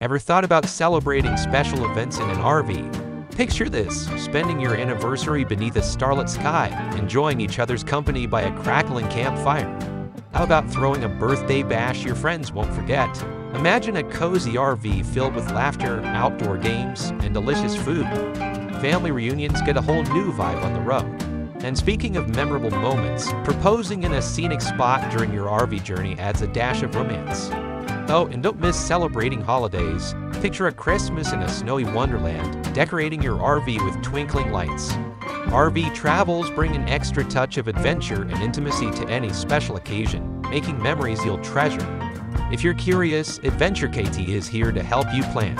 Ever thought about celebrating special events in an RV? Picture this spending your anniversary beneath a starlit sky, enjoying each other's company by a crackling campfire. How about throwing a birthday bash your friends won't forget? Imagine a cozy RV filled with laughter, outdoor games, and delicious food. Family reunions get a whole new vibe on the road. And speaking of memorable moments, proposing in a scenic spot during your RV journey adds a dash of romance. Oh, and don't miss celebrating holidays. Picture a Christmas in a snowy wonderland, decorating your RV with twinkling lights. RV travels bring an extra touch of adventure and intimacy to any special occasion, making memories you'll treasure. If you're curious, Adventure KT is here to help you plan.